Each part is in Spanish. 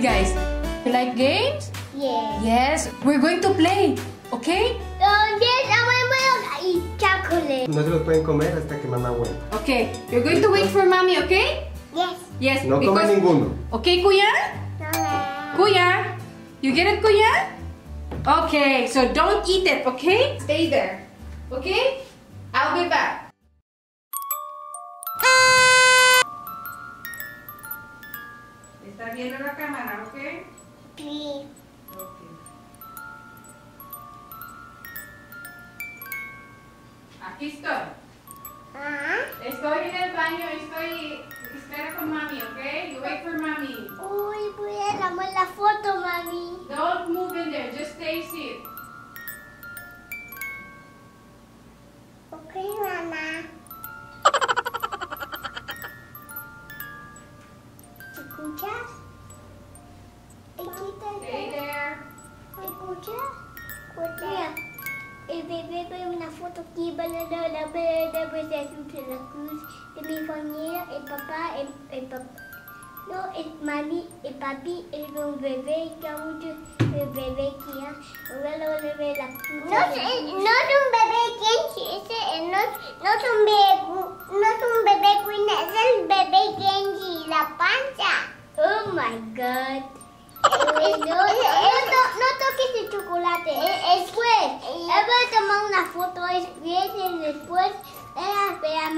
Guys. You like games? Yes. Yes. We're going to play. Okay? Oh, yes, I want to eat chocolate. No se los pueden comer hasta que mamá vuelva. Okay. You're going to wait for mommy, okay? Yes. Yes. No comen because- ninguno. Okay, Kuya? No. Kuya? You get it, Kuya? Okay, so don't eat it, okay? Stay there. Okay? I'll be back. ¿Está viendo la cámara, ok? Three. Ok. Aquí estoy. Ah. Estoy en el baño, estoy... Espera con mami, ok? You wait for mami. Uy, voy a tomar la foto, mami. Don't move in there, just stay sit. Ok, mamá. Verde, pues de la cruz de mi familia, el papá, el, el papá. No, el mami, el papi, el un bebé, que aún el bebé que ya, luego le ve la cruz. No, no es un bebé Genji, ese no, no es un bebé, no es un bebé Queen, es el bebé Genji, la panza. Oh my god. no, no, no toques el chocolate, es después. Él va a tomar una foto, es bien después.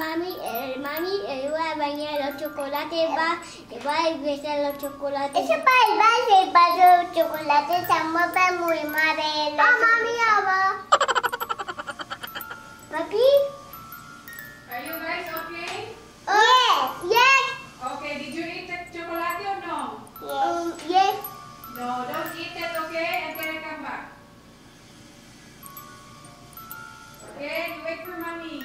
A mami, eh, mami eh, va a bañar los chocolates, va, va a besar los chocolates. Ese para el base, para los chocolates, se mueve muy mal. Ah, mami, ya va. Papi? Are you guys okay? Yes, yes, Okay, did you eat the chocolate or no? um, yes. No, don't eat it, okay? Until I come back. Okay, you wait for mommy.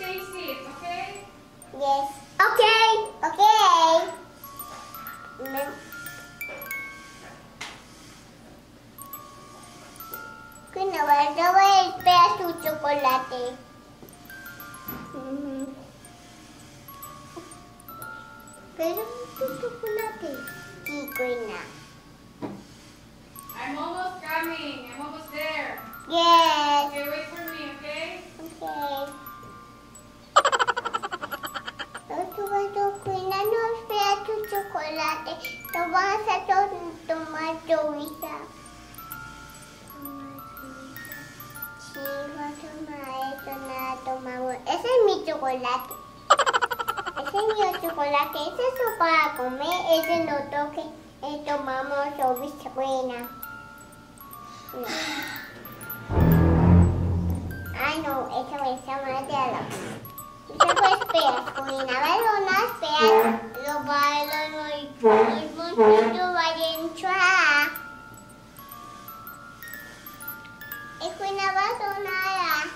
Okay? Yes. Okay, okay. No. Good night. No way, best with chocolate. Mm -hmm. Chocolate. Kikoy na. I'm almost coming. I'm almost there. Yeah. Chocolate. Lo vas a to- tomar vida. Sí, a tomar eso, nada tomamos. Ese es mi chocolate. Ese es mi chocolate. Es para comer. Ese no toque. Eh, tomamos su buena. No. Ay, no, eso es más de la... Eso fue espera, Corina. Balona, espera. Lo bailo, no hay... Los monstruos van a entrar. Es Corina va a sonar.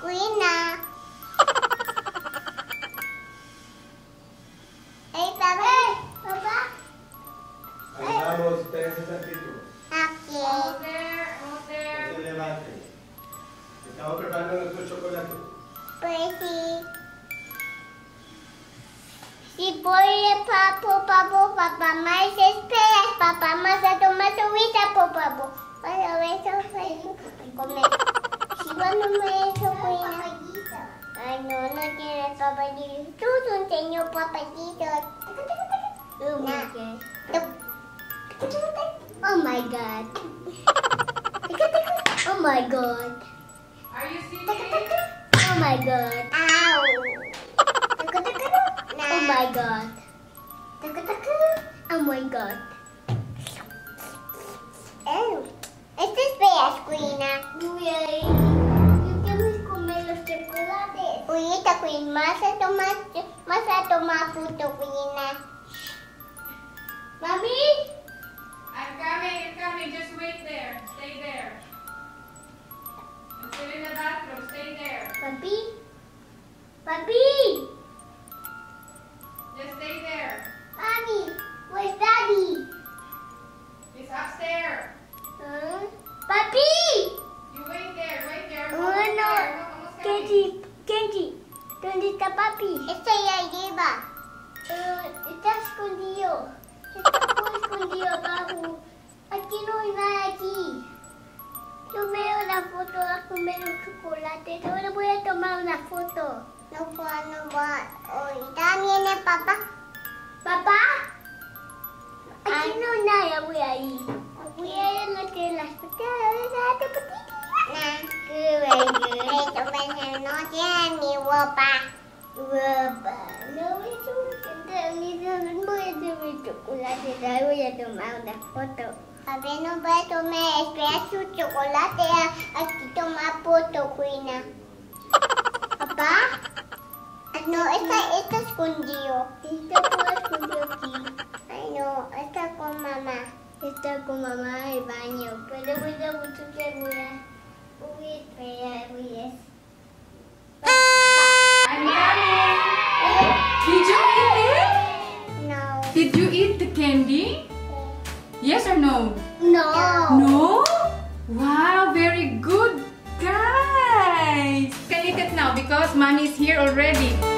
Corina. Ey, papá. Papá. Ahí vamos, espérense tantito. Tienes papayito. Tú son señor papayito. Nah. No. Oh my god. Oh my god. Are you sleeping? Oh my god. Ow. Oh my god. Oh my god. Oh. Este es feas, Queen. Yay. Bonita com massa, tomate, massa papi? Está ahí arriba. está escondido. Está muy escondido abajo. Aquí no hay nada aquí. Yo veo la foto a comer los chocolates. Ahora voy a tomar una foto. No puedo, no puedo. Ahorita viene papá. ¿Papá? Aquí no hay nada, voy a ir. Voy a ir a las fotos. Esto no tiene mi ropa. Ropa. No a tomar no voy a chocolate, no voy a tomar una foto. A ver, no voy a tomar, espera su chocolate, aquí tomar foto, Cuina. ¿Papá? No, está, está escondido. Está todo escondido aquí. Ay, no, está con mamá. Está con mamá en el baño, pero voy a mucho segura. Voy a esperar, voy a... I'm now because mommy is here already.